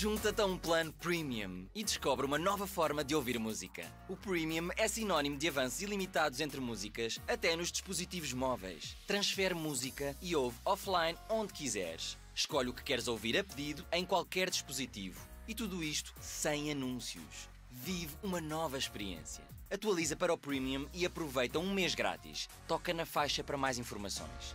Junta-te a um plano Premium e descobre uma nova forma de ouvir música. O Premium é sinónimo de avanços ilimitados entre músicas, até nos dispositivos móveis. Transfere música e ouve offline onde quiseres. Escolhe o que queres ouvir a pedido em qualquer dispositivo. E tudo isto sem anúncios. Vive uma nova experiência. Atualiza para o Premium e aproveita um mês grátis. Toca na faixa para mais informações.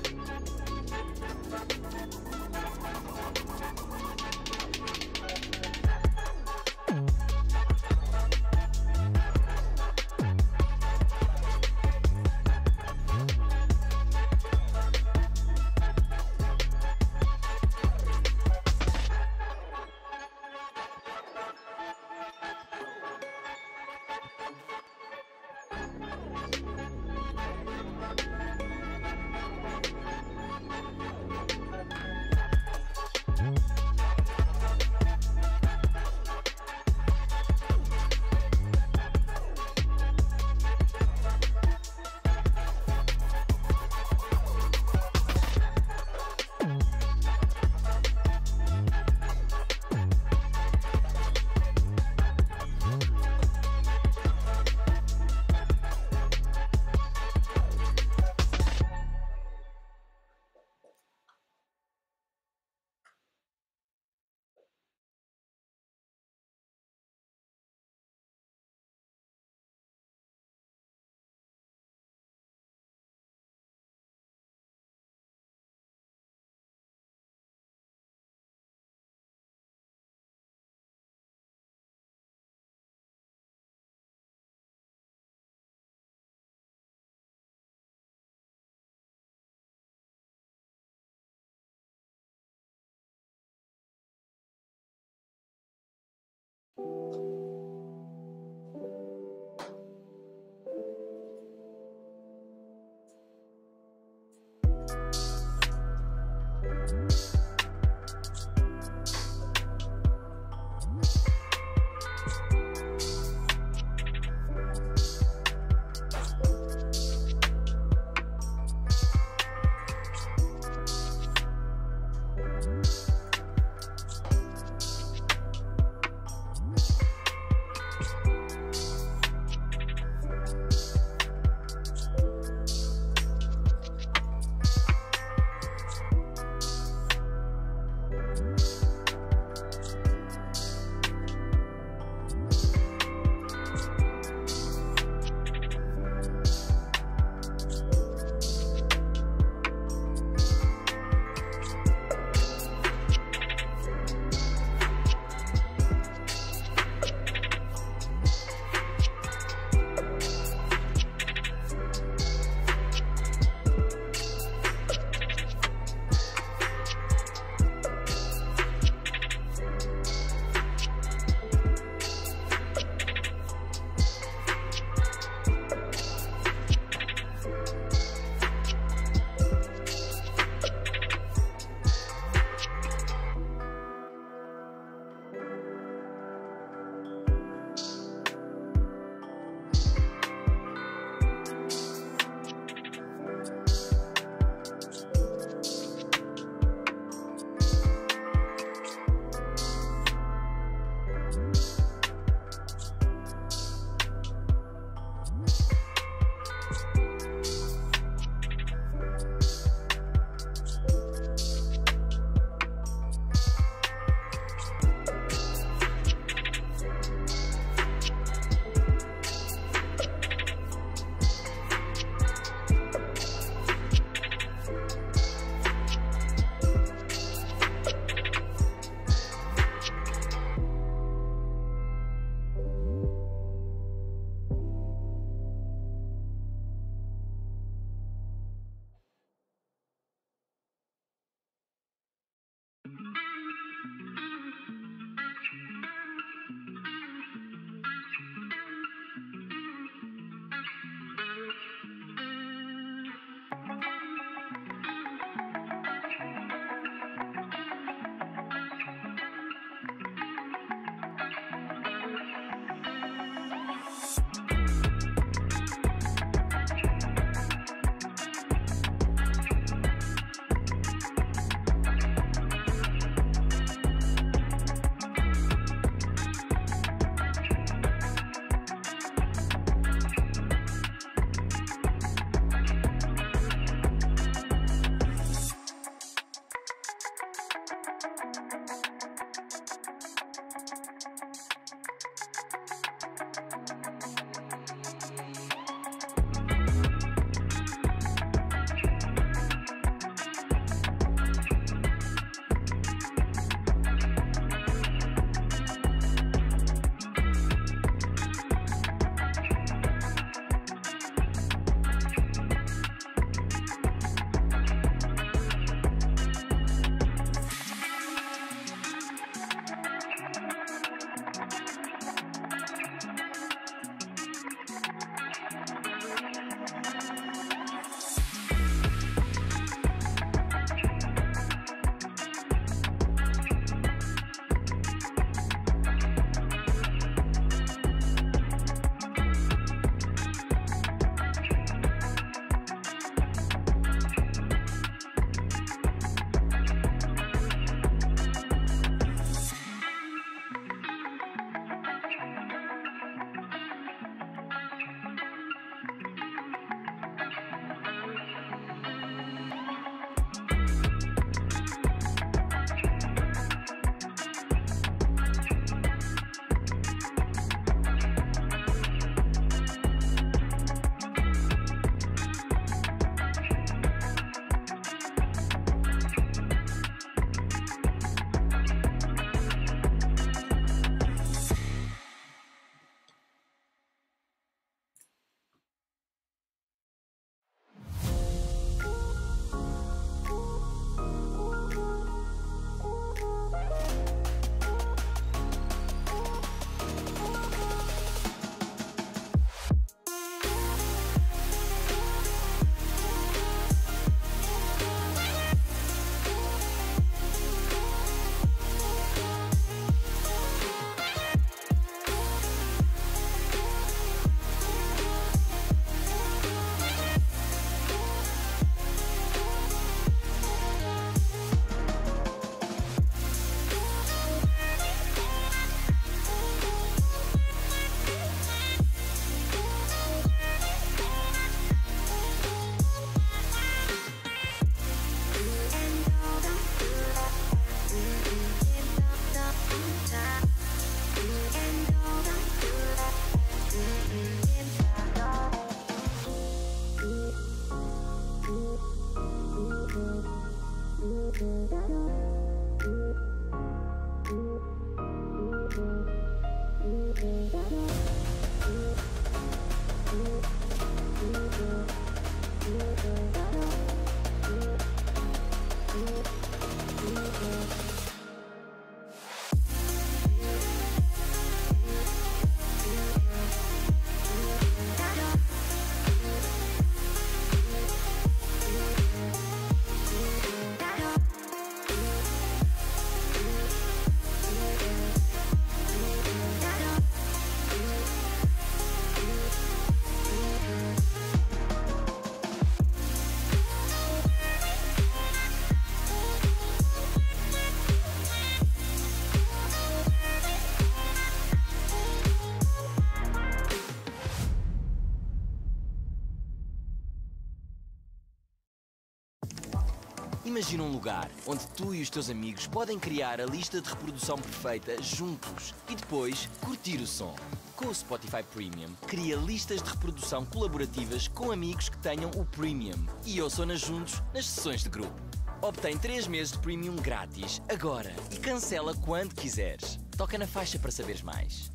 Imagina um lugar onde tu e os teus amigos podem criar a lista de reprodução perfeita juntos e depois curtir o som. Com o Spotify Premium, cria listas de reprodução colaborativas com amigos que tenham o Premium e ouçam-nas juntos nas sessões de grupo. Obtém 3 meses de Premium grátis agora e cancela quando quiseres. Toca na faixa para saberes mais.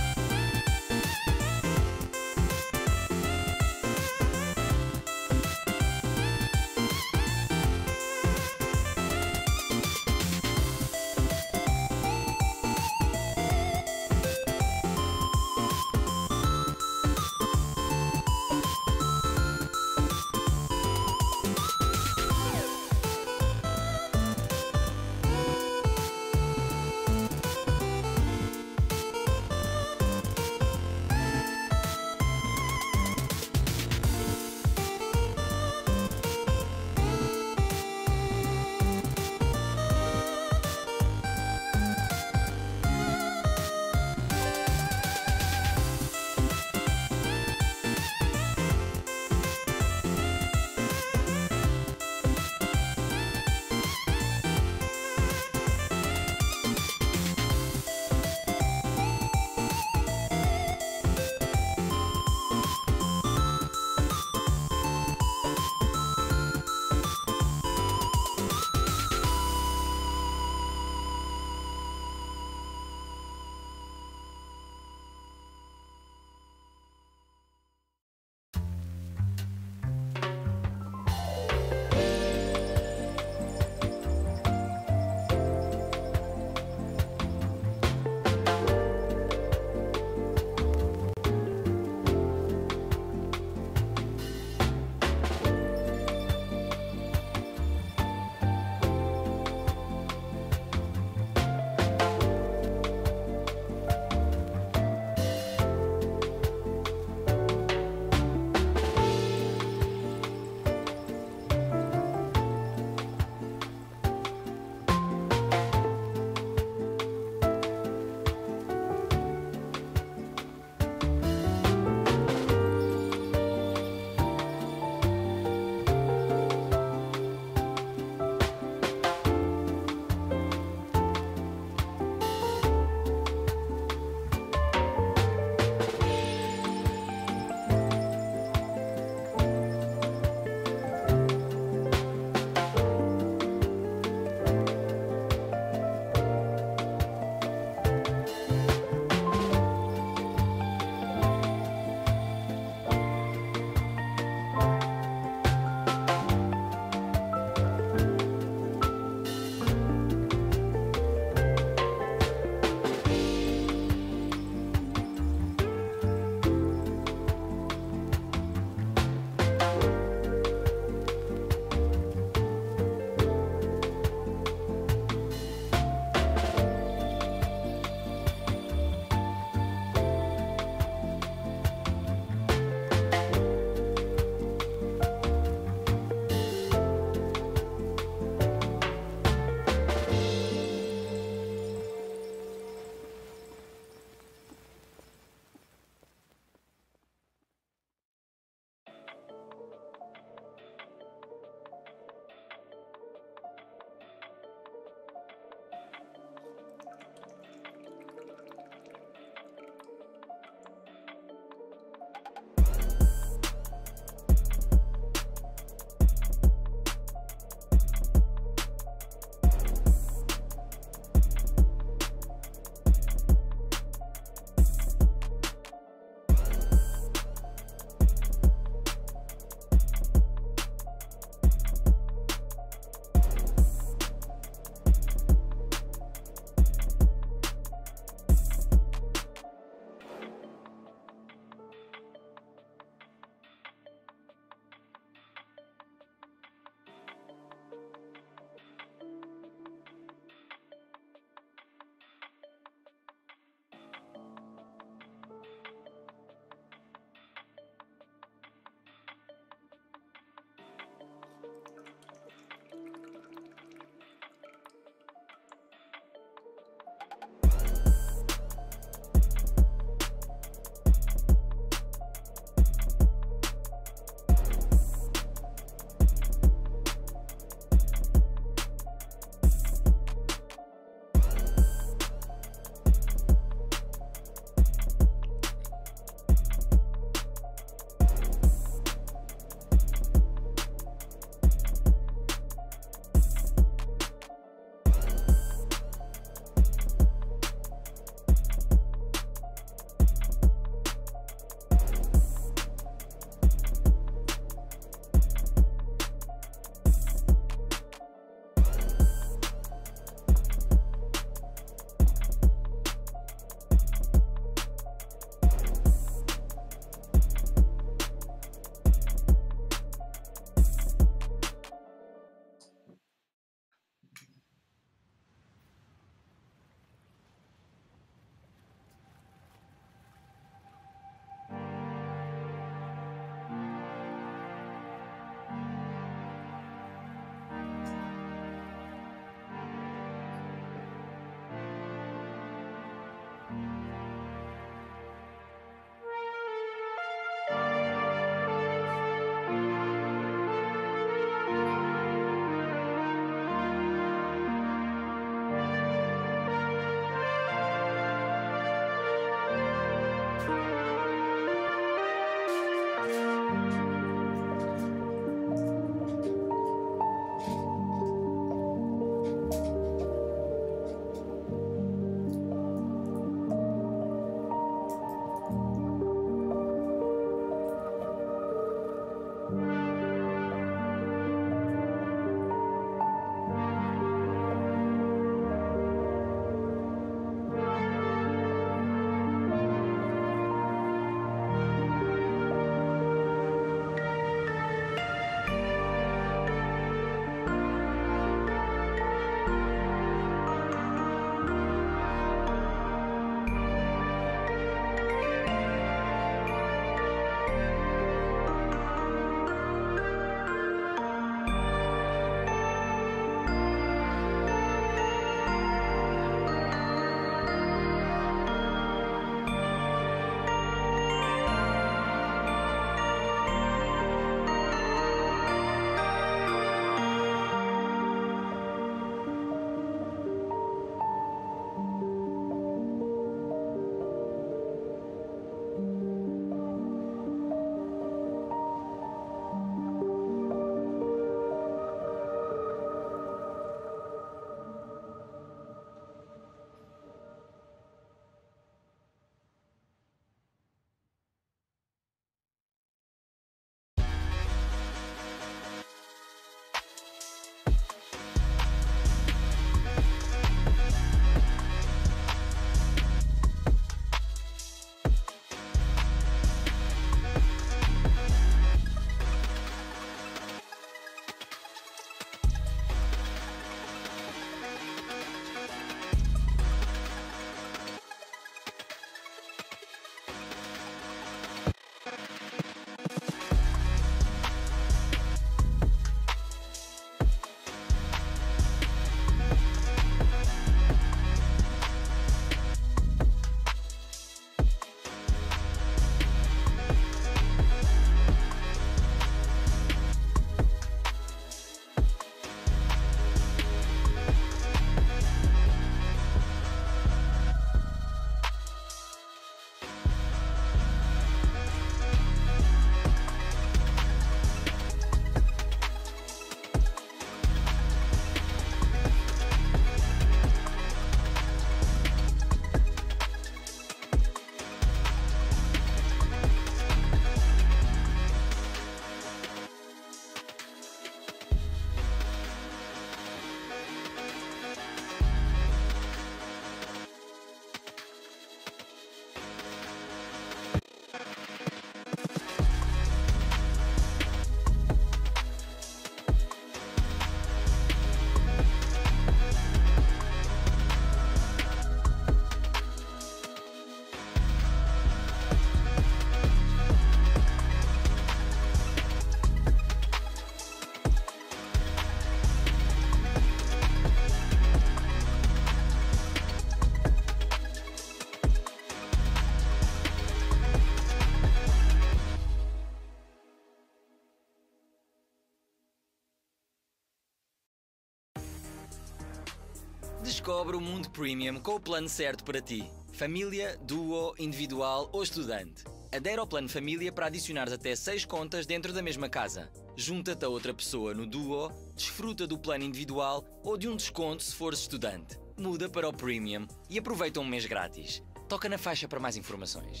Descobre o mundo premium com o plano certo para ti. Família, duo, individual ou estudante. Adere ao plano família para adicionar até 6 contas dentro da mesma casa. Junta-te a outra pessoa no duo, desfruta do plano individual ou de um desconto se fores estudante. Muda para o premium e aproveita um mês grátis. Toca na faixa para mais informações.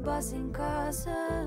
Arte e crio a base em casa.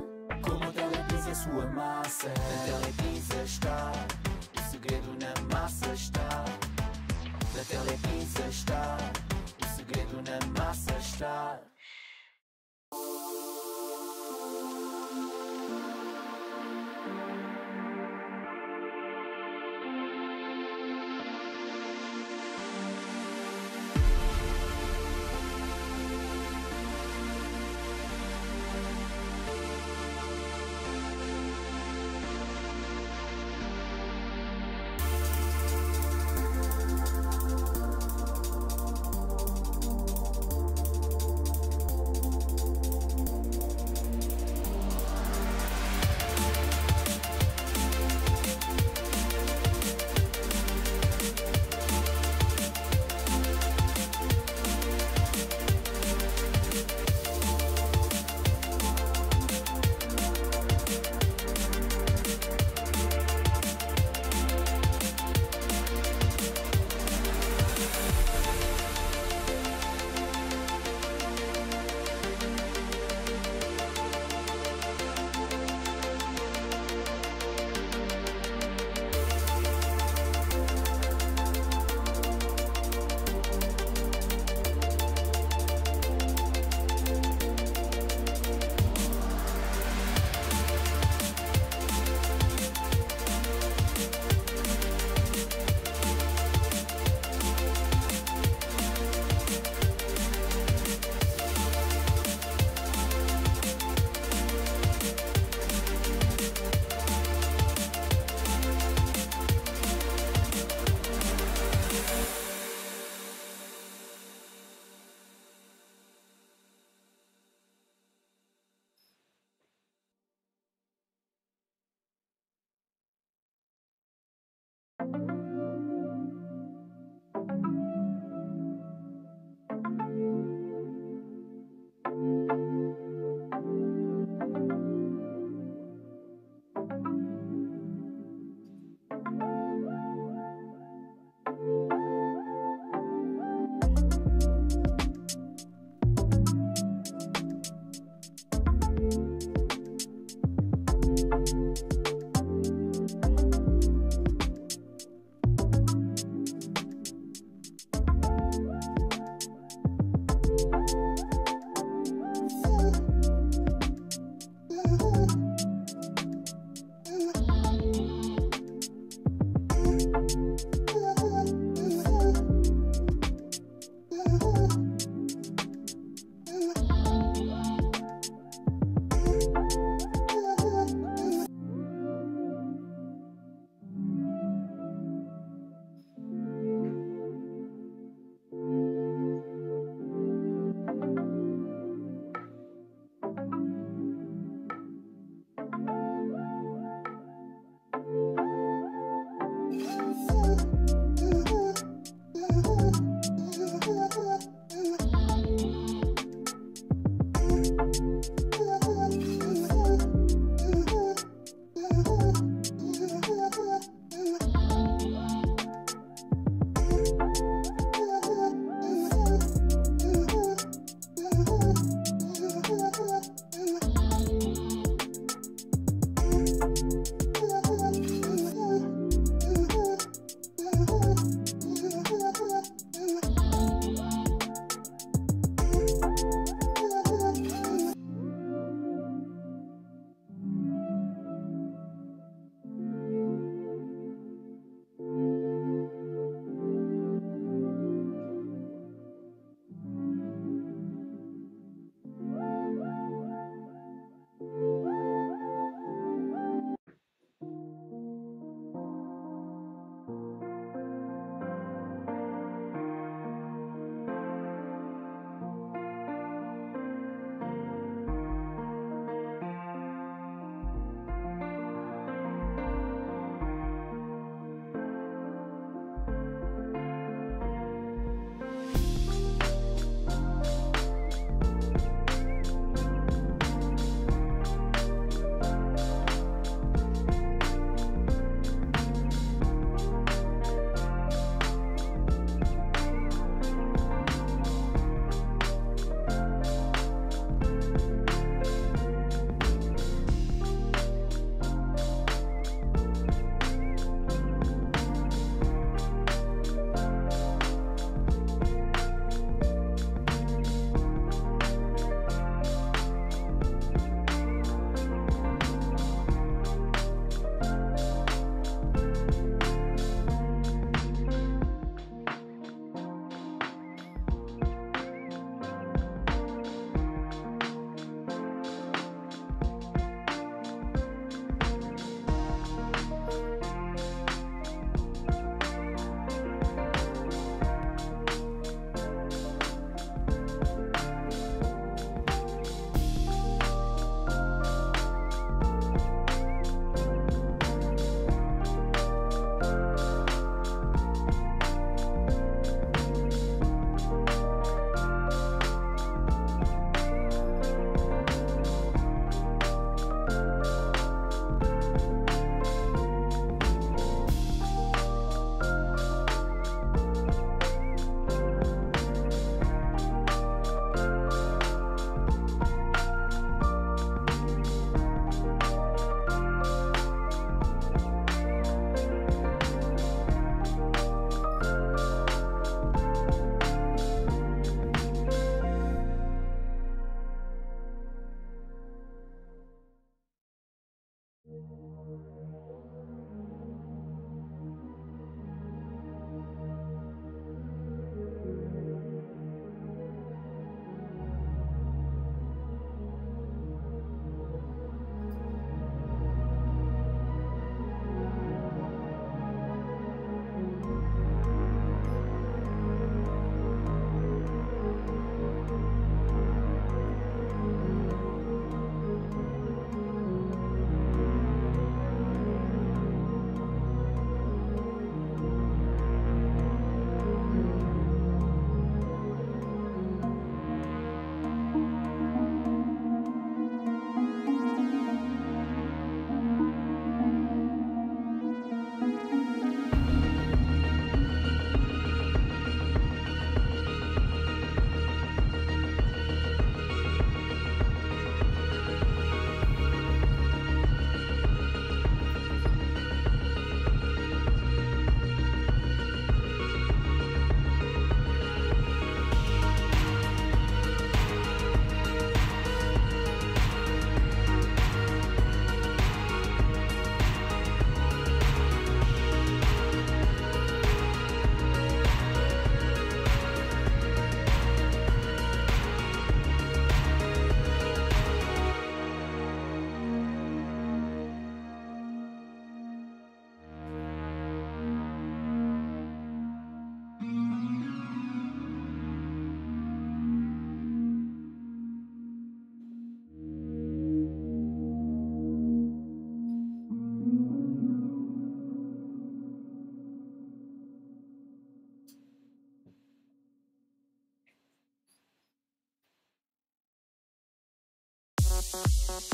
Thank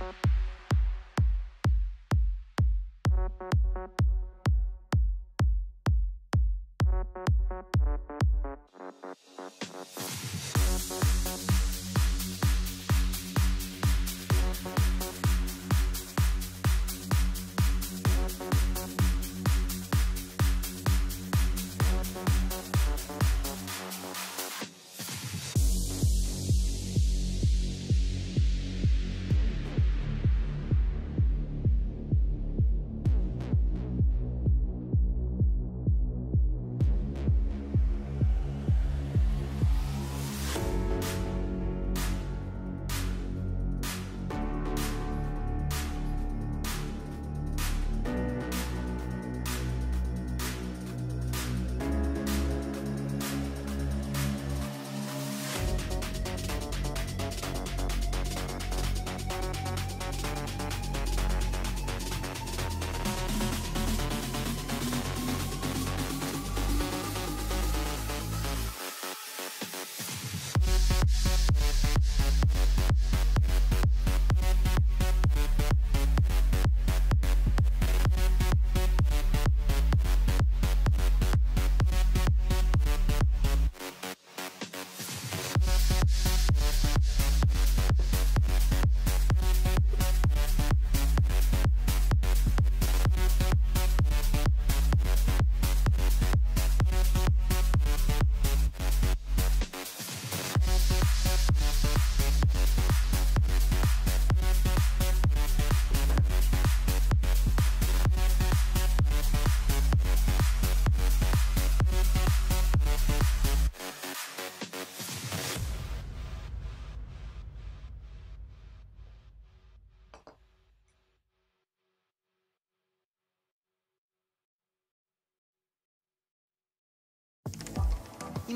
you.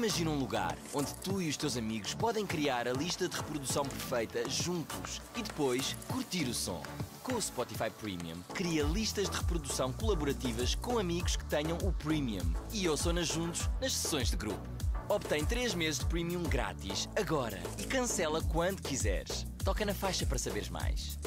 Imagina um lugar onde tu e os teus amigos podem criar a lista de reprodução perfeita juntos e depois curtir o som. Com o Spotify Premium, cria listas de reprodução colaborativas com amigos que tenham o Premium e ouçam-nas juntos nas sessões de grupo. Obtém 3 meses de Premium grátis agora e cancela quando quiseres. Toca na faixa para saberes mais.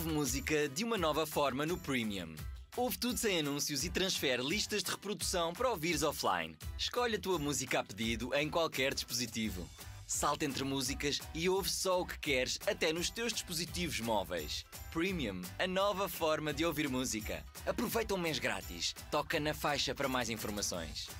Ouve música de uma nova forma no Premium. Ouve tudo sem anúncios e transfere listas de reprodução para ouvires offline. Escolhe a tua música a pedido em qualquer dispositivo. Salta entre músicas e ouve só o que queres até nos teus dispositivos móveis. Premium, a nova forma de ouvir música. Aproveita um mês grátis. Toca na faixa para mais informações.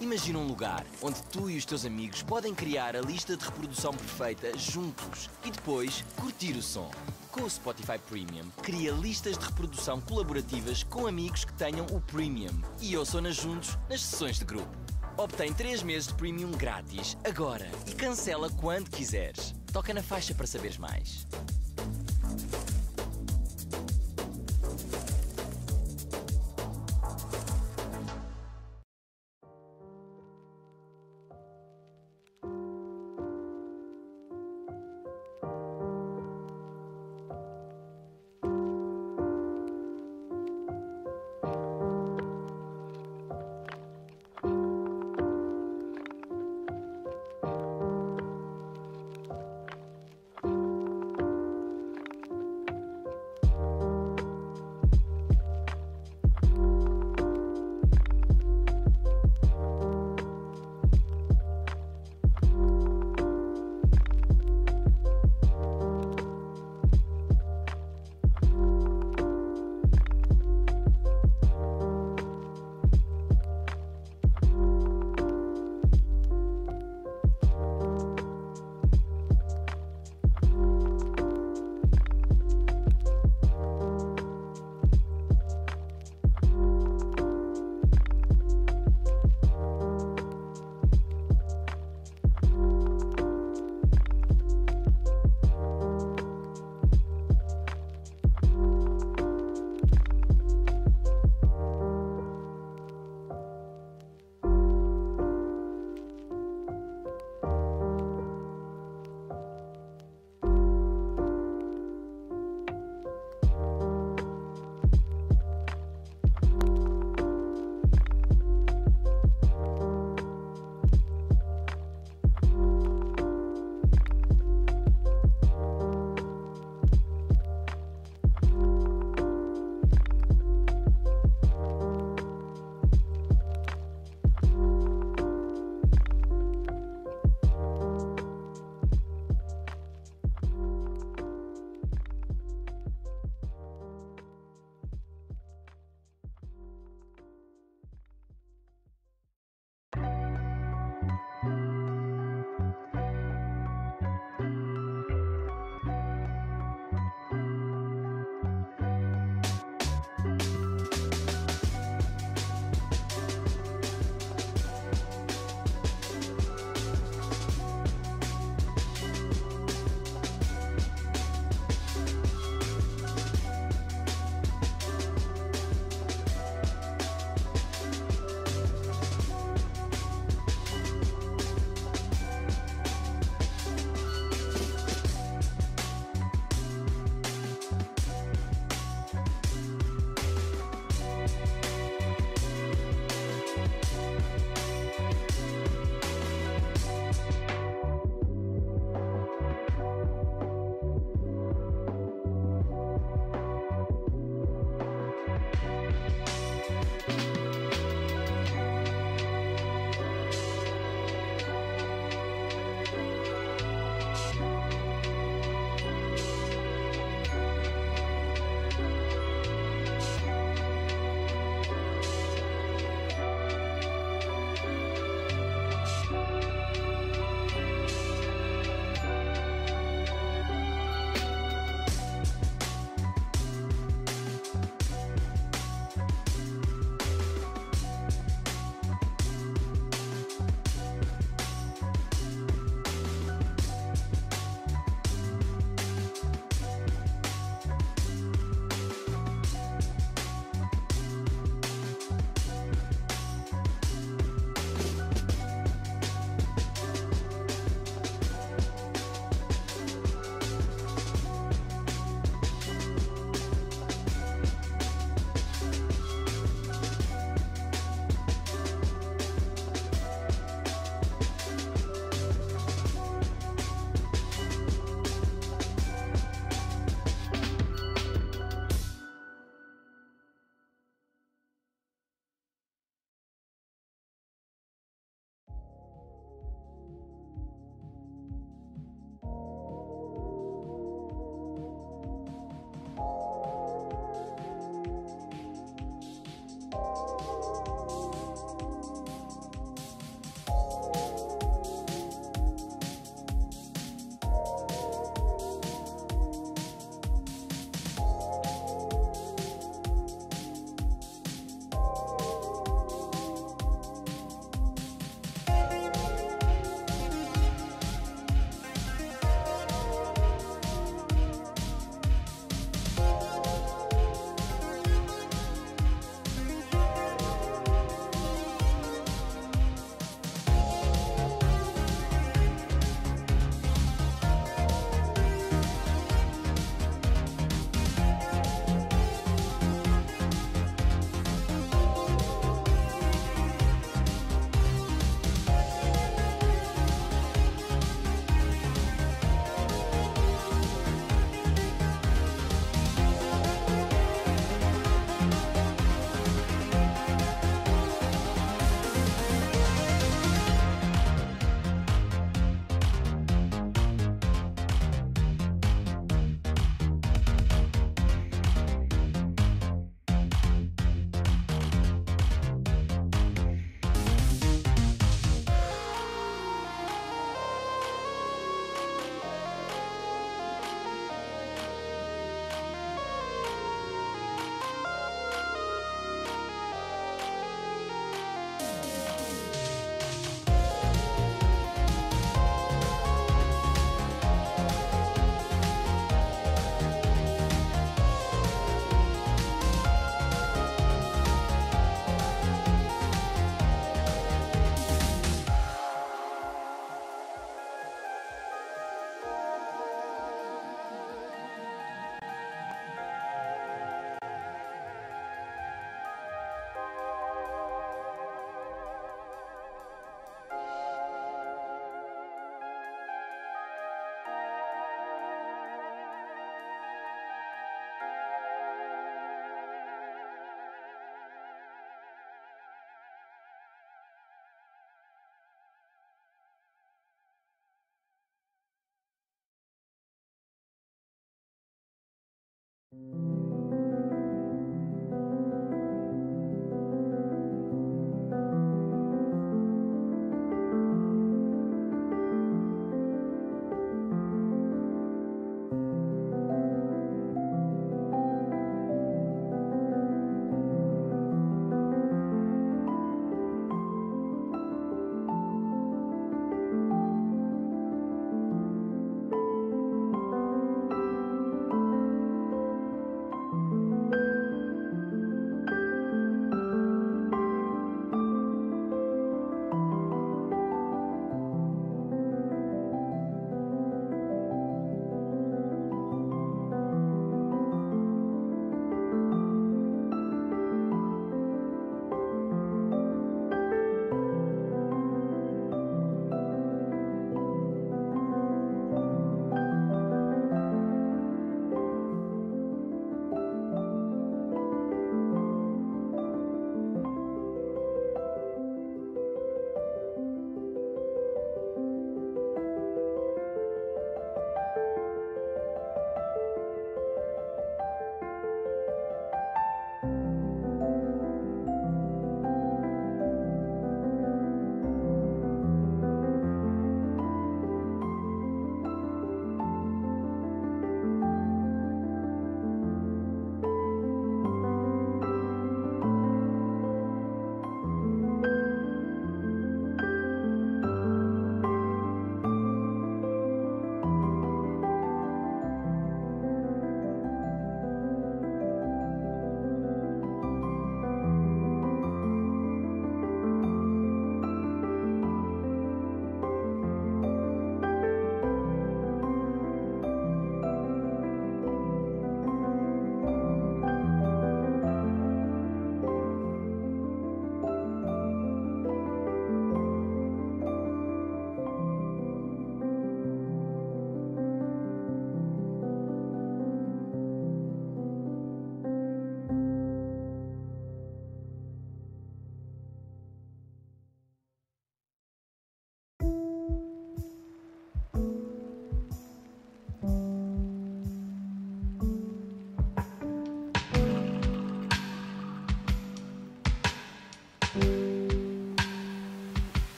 Imagina um lugar onde tu e os teus amigos podem criar a lista de reprodução perfeita juntos e depois curtir o som. Com o Spotify Premium, cria listas de reprodução colaborativas com amigos que tenham o Premium e ouçam-nas juntos nas sessões de grupo. Obtém 3 meses de Premium grátis agora e cancela quando quiseres. Toca na faixa para saberes mais.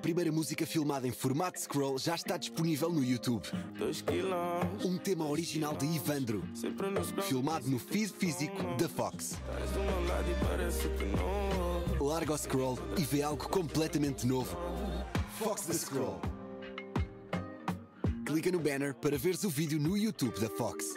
primeira música filmada em formato scroll já está disponível no YouTube. Um tema original de Ivandro, filmado no feed físico da Fox. Larga o scroll e vê algo completamente novo. Fox the Scroll. Clica no banner para veres o vídeo no YouTube da Fox.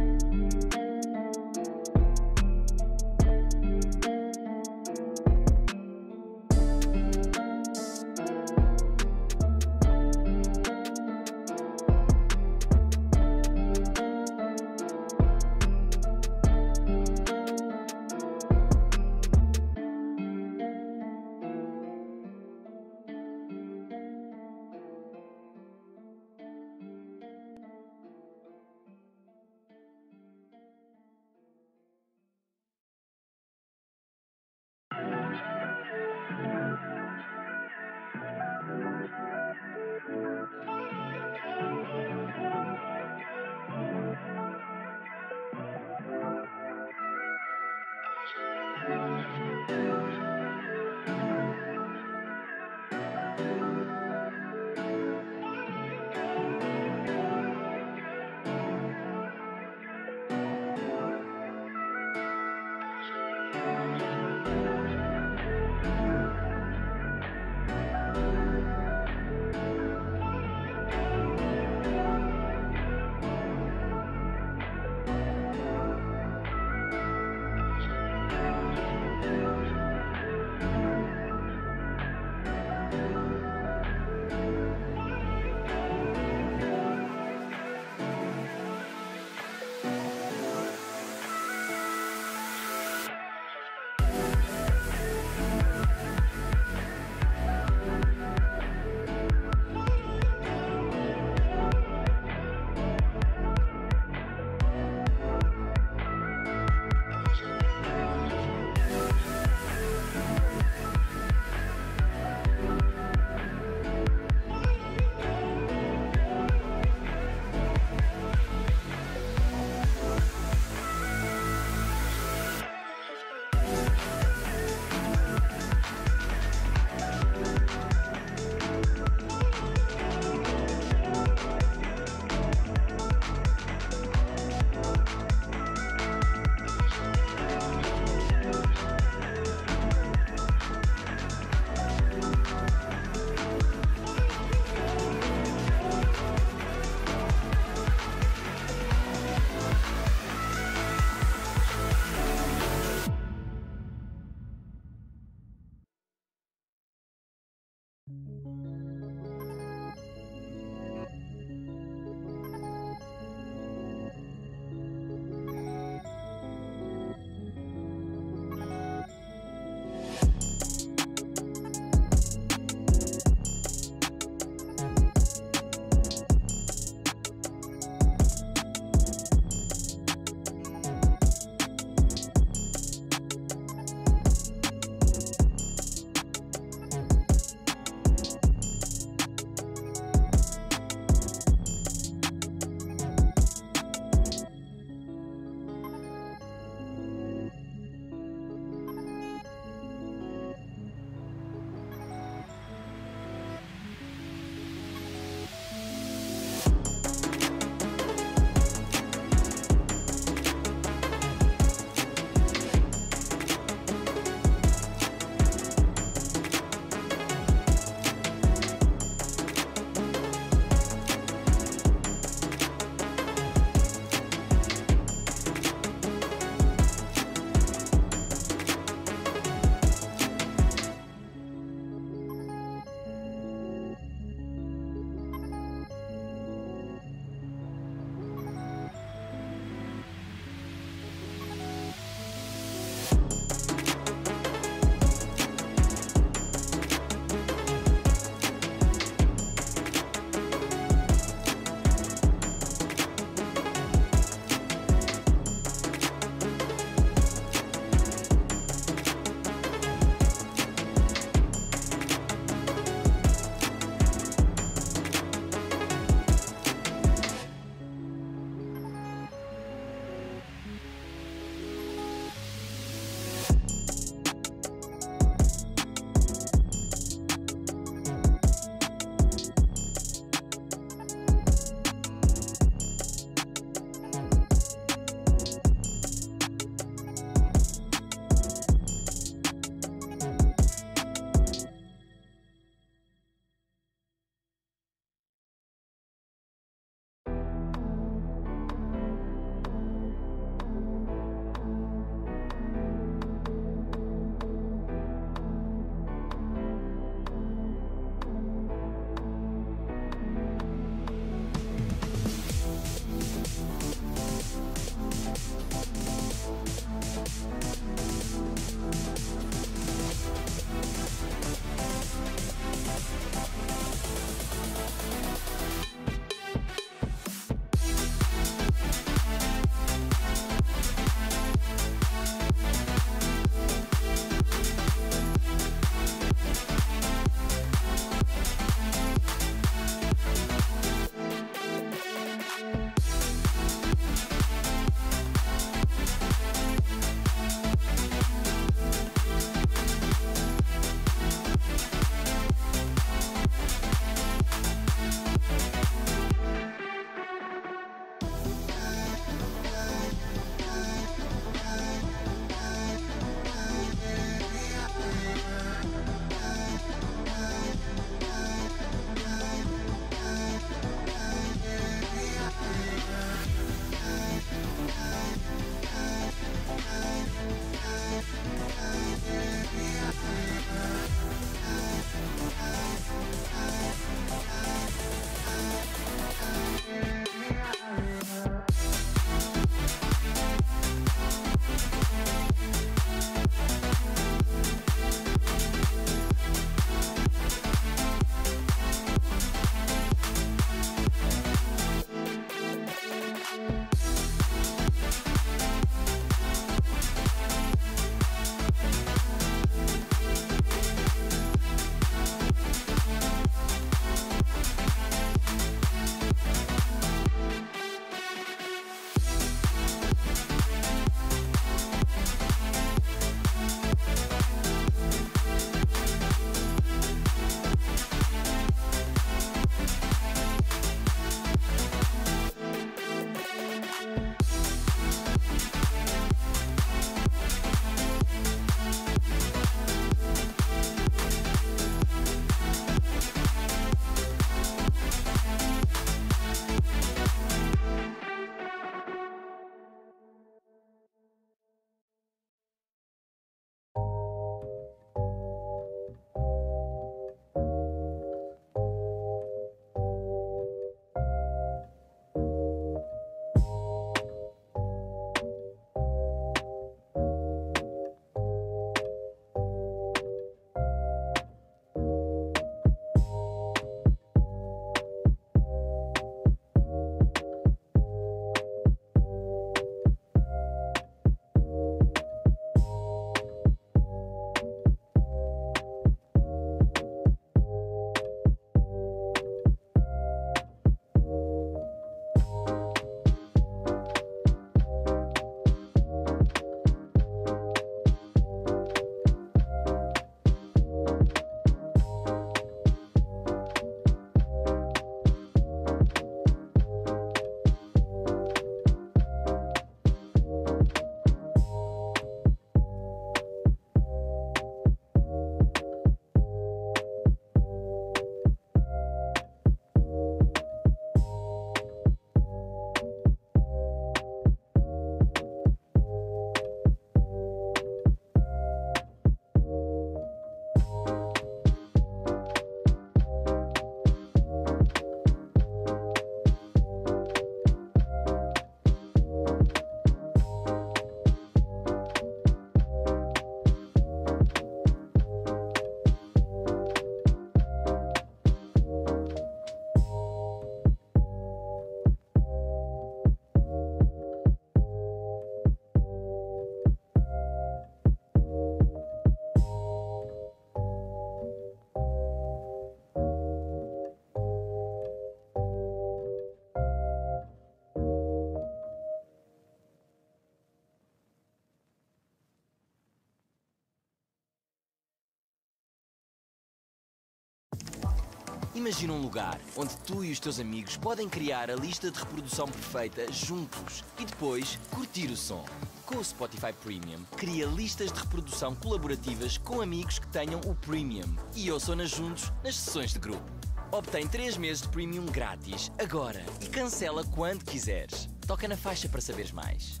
Imagina um lugar onde tu e os teus amigos podem criar a lista de reprodução perfeita juntos e depois curtir o som. Com o Spotify Premium, cria listas de reprodução colaborativas com amigos que tenham o Premium e ouçam-nas juntos nas sessões de grupo. Obtém 3 meses de Premium grátis agora e cancela quando quiseres. Toca na faixa para saberes mais.